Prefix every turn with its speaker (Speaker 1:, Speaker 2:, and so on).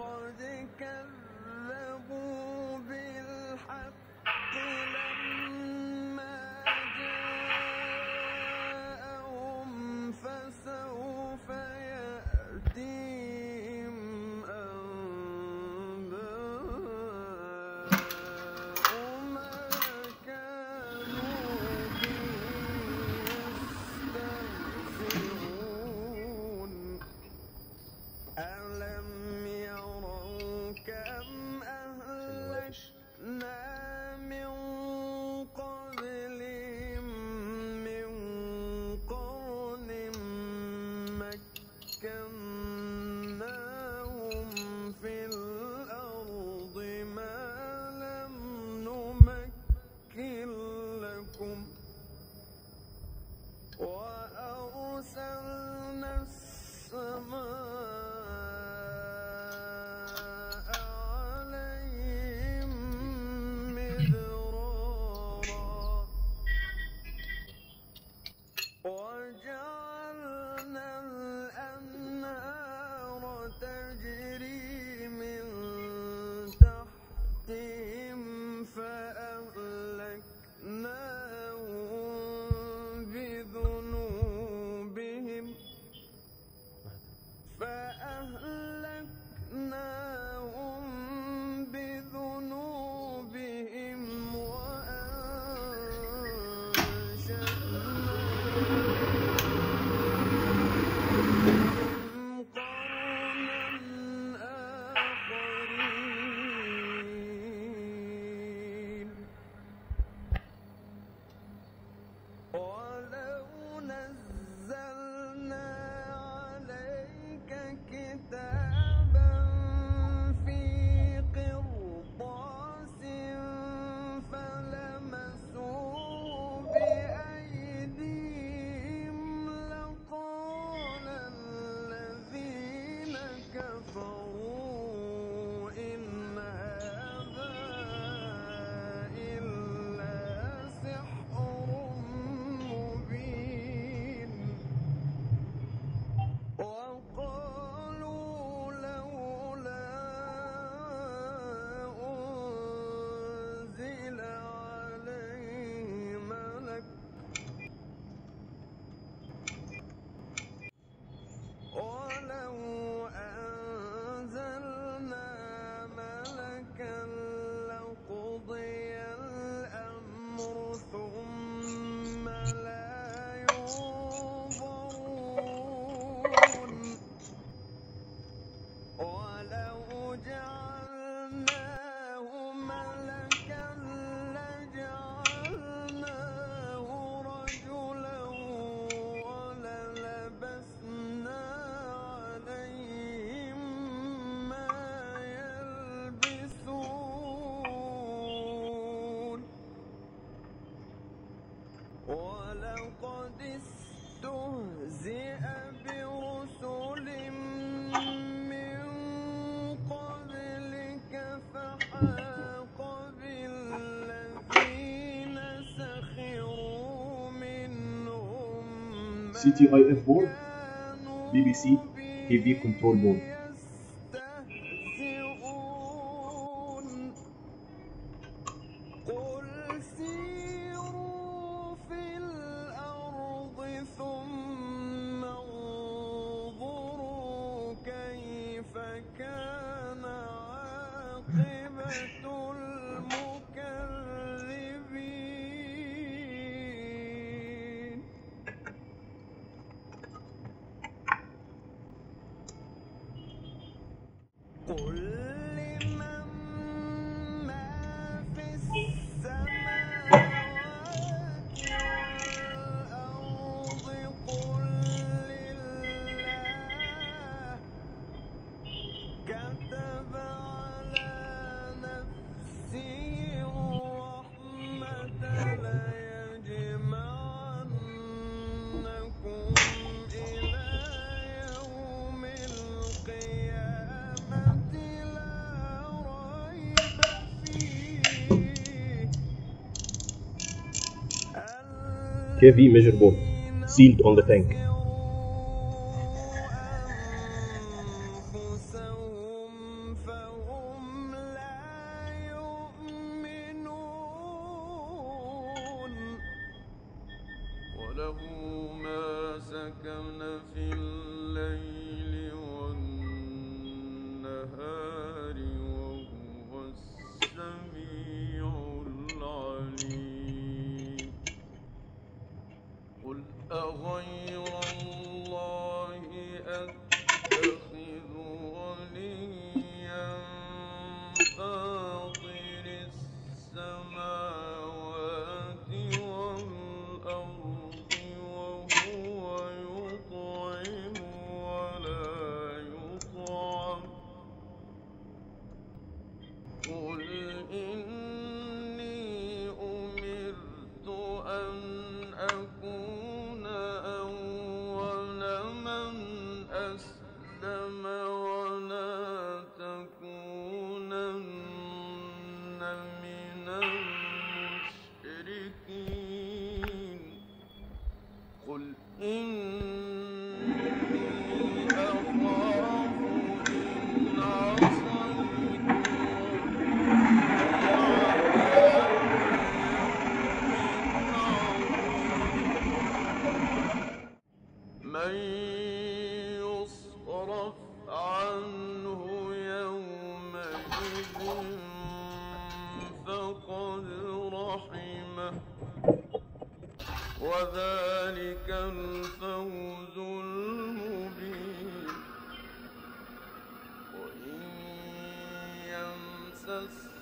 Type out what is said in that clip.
Speaker 1: قد كذب وجعلنا لقد استهزئ برسل من قبلك فحاق بالذين سخروا
Speaker 2: CTIF board, BBC, TV control board.
Speaker 1: 꼴.
Speaker 2: KV measure board sealed on the tank.
Speaker 1: قل إني أخاف إن عصيت من يصرف عنه وذلك الفوز المبين. وإن يمسس